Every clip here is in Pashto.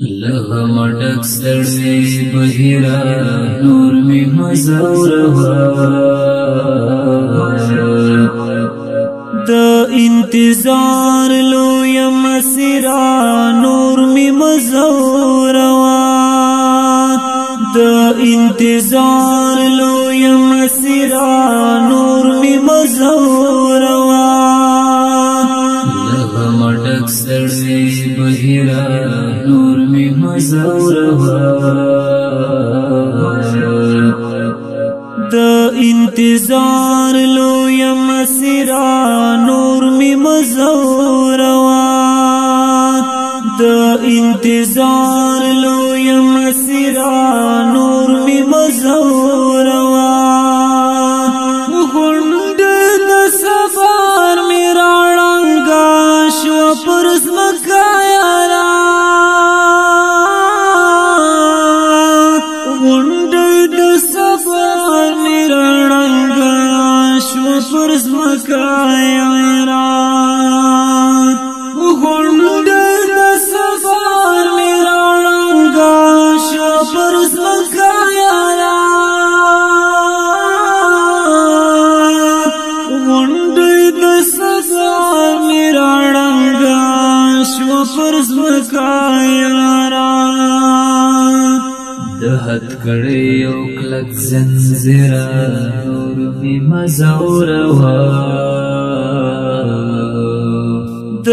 لغم ډک سړې بهرا نور می مزور د انتظار لو یم سرا نور می مزور وا د انتظار لو یم دغه مټک سړی بهیرا نور می مزوروا د انتظار لوی مسرا نور می مزوروا د انتظار عهد کړی یو کلک زنځیر نور می مزور وا د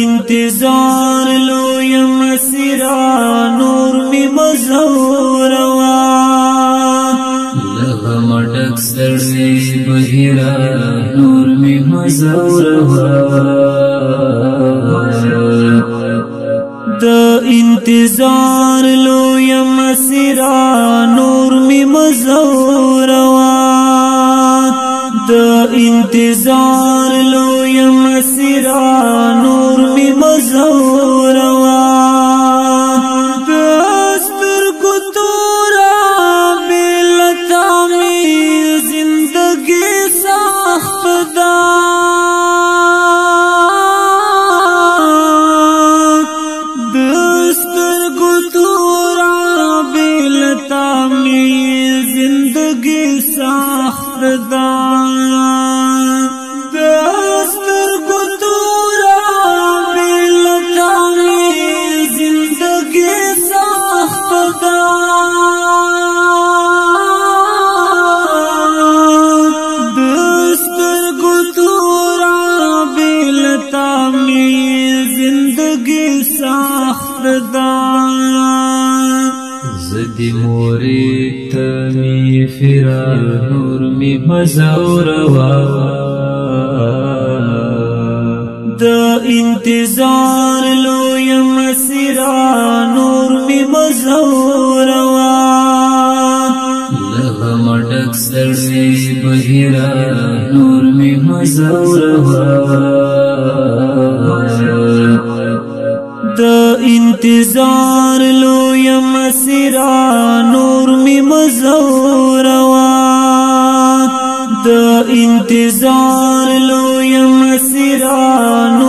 انتظار لو یم سرا نور می مزور وا لغه مټک سړې بهیرا نور می مزور وا انتظار لو یم سرا نور می مزوروا د انتظار لو یم سرا نور می مزوروا فرار نور می مزوروا د انتظار لوی مسرا نور می مزوروا لغه مډک سړې بهرا نور می مزوروا د انتظار لوی نور می مزوروا د انتظار لویم سرانو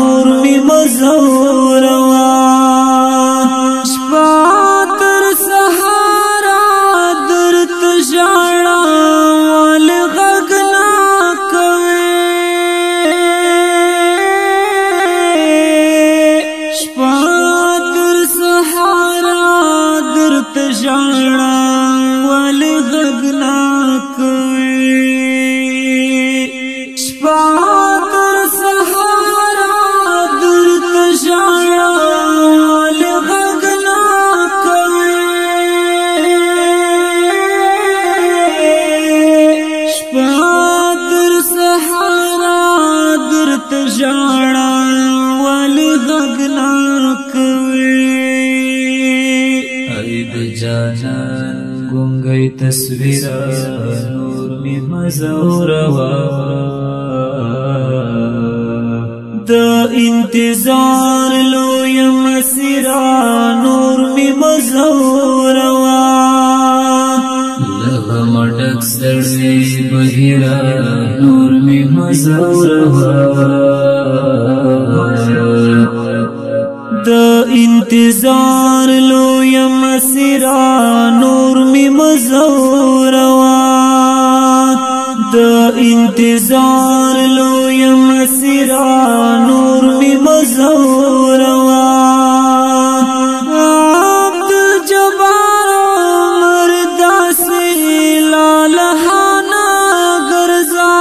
ژړا ولې غږ نه کوي شپه تر سهار درته ژړا ولې غږ نه کوي شپه تر سهار درته ژړا ولې غږ نه تصویر نور می مزوروا د انتظار لوی مسیرا نور می مزوروا لغه مټک سړې بهیرا نور می مزوروا د انتظار لوی د انتظار لوی مسیرا نور می مزوروا عبد جبار عمر داس لال حنا گرزا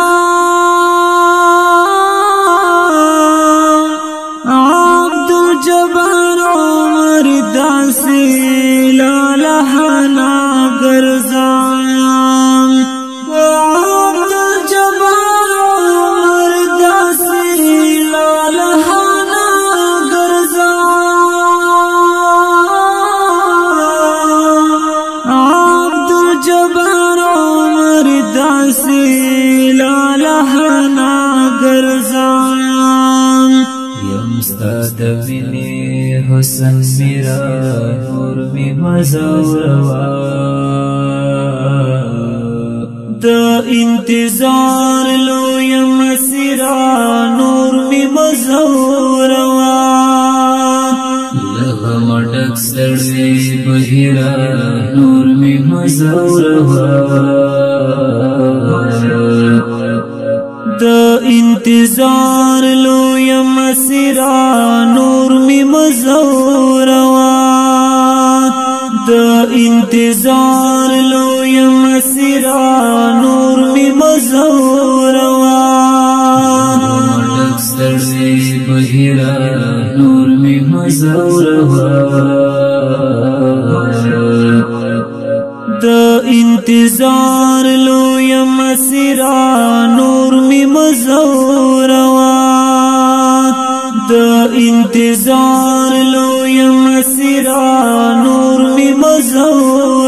عبد جبار عمر داس لال حنا گرزا حسن میرا نور می مزوروا د انتظار لو یم سرا نور می مزوروا لغه مټک سړې بهرا نور می مزوروا د انتظار لو سرا نور می مزوروا د انتظار لو یم سرا نور می مزوروا دستړې بهیرا نور می مزوروا د انتظار لو یم سرا نور می مزوروا انتظار لو يا مسيرا نور بمظهر مزور